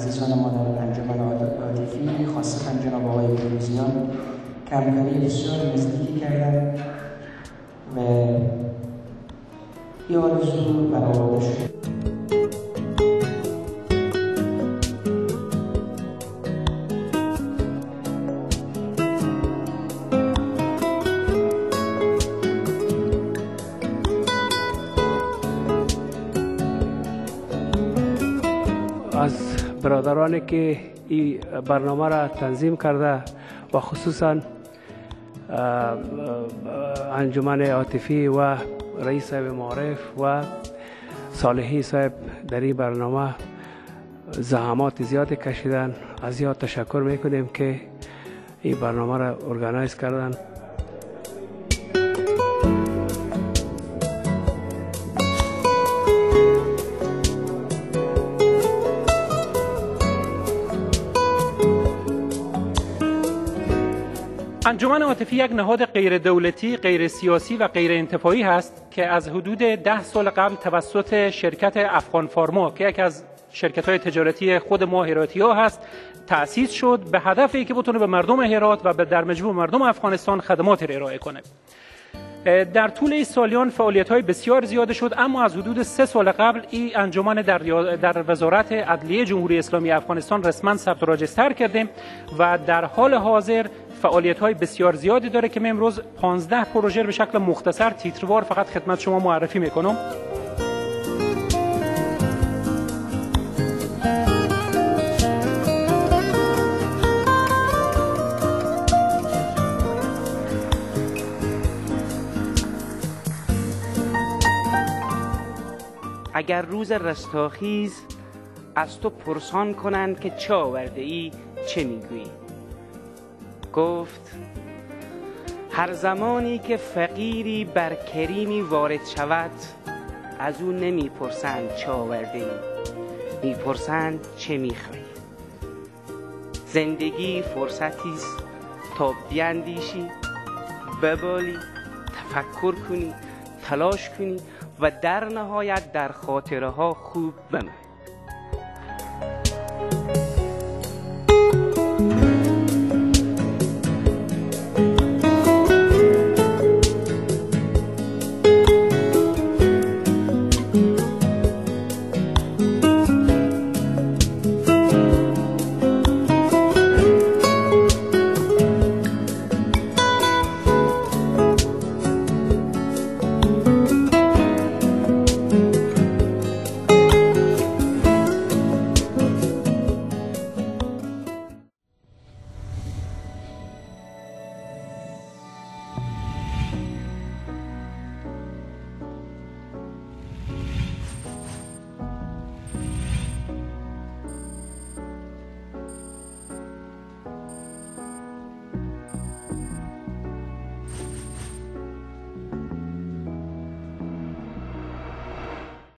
عزیزان ما در انجمن عاطفی خاصتا جناب آقای بروزیان کمکاری بسیار نزدیکی کردن و این آرزو برآورده شد از برادرانی که این برنامه را تنظیم کرده و خصوصا انجمن عاطفی و رئیس صاحب معارف و صالحی صاحب در این برنامه زحمات زیاد کشیدن. از یاد تشکر می‌کنیم که این برنامه را ارگانایز کردن. انجمن عاطفی یک نهاد غیر دولتی، غیر سیاسی و غیر انتفاعی هست که از حدود ده سال قبل توسط شرکت افغان فارما که یکی از شرکت های تجارتی خود ما هراتی ها هست تأسیس شد. به هدفی که بتونه به مردم هرات و به در مجموع مردم افغانستان خدمات را ارائه کنه. در طول این سالیان فعالیت های بسیار زیاده شد اما از حدود سه سال قبل این انجمن در, در وزارت عدلیه جمهوری اسلامی افغانستان رسما ثبت راجستر کردیم و در حال حاضر فعالیت های بسیار زیادی داره که من امروز 15 پروژه به شکل مختصر تیتروار فقط خدمت شما معرفی می‌کنم. اگر روز رستاخیز از تو پرسان کنند که چه آورده ای چه می‌گویی؟ گفت هر زمانی که فقیری بر کریمی وارد شود از او نمی‌پرسند چه آورده ای می‌پرسند چه میخوایی زندگی فرصتی است تا بیاندیشی ببالی تفکر کنی تلاش کنی و در نهایت در خاطره ها خوب بمانی.